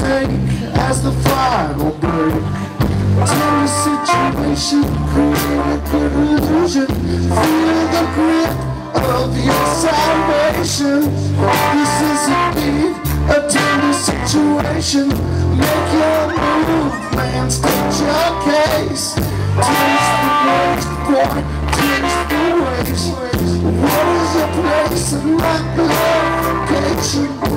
as the final break. Tell the situation, create a good illusion. Feel the grip of your salvation. This is a indeed a tender situation. Make your move, man, state your case. Taste the waste, boy, taste the waste. What is your place in my glorification?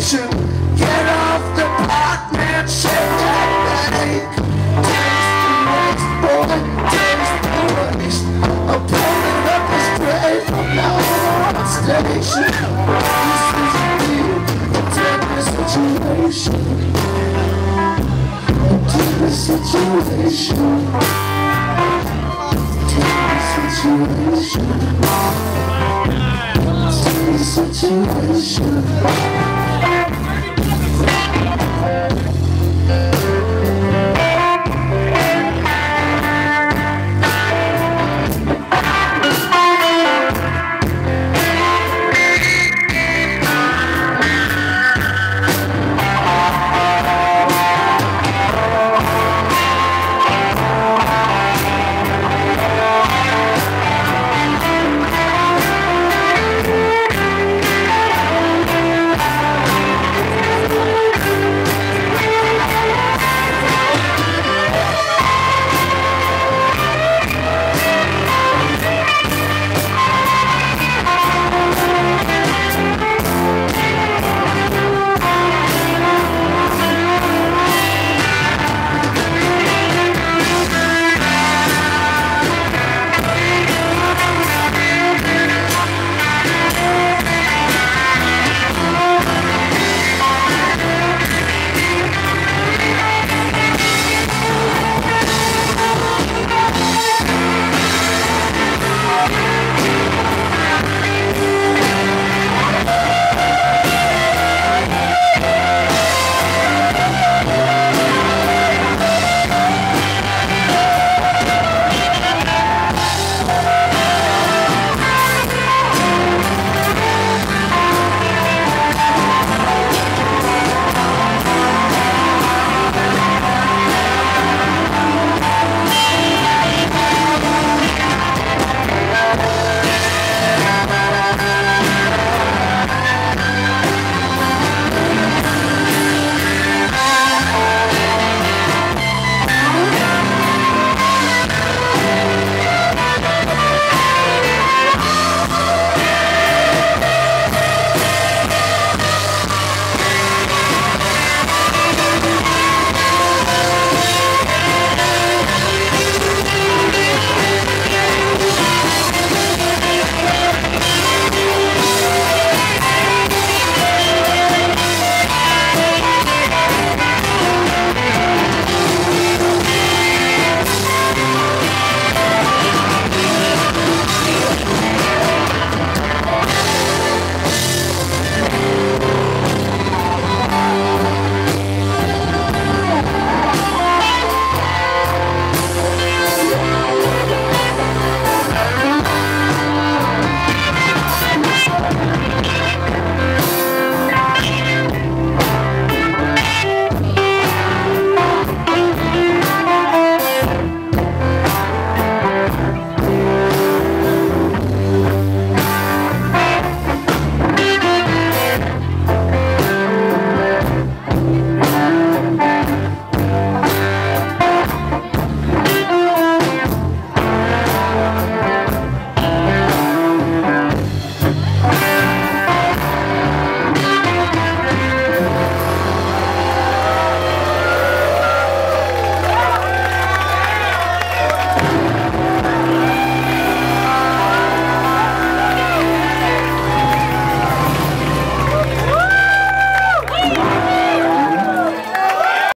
Situation. Get off the man, shake that bank. Taste the waste, boy, taste the waste. I'm pulling up a stray from now on station. This is indeed a tender situation. A tender situation. Tender situation. Tender situation.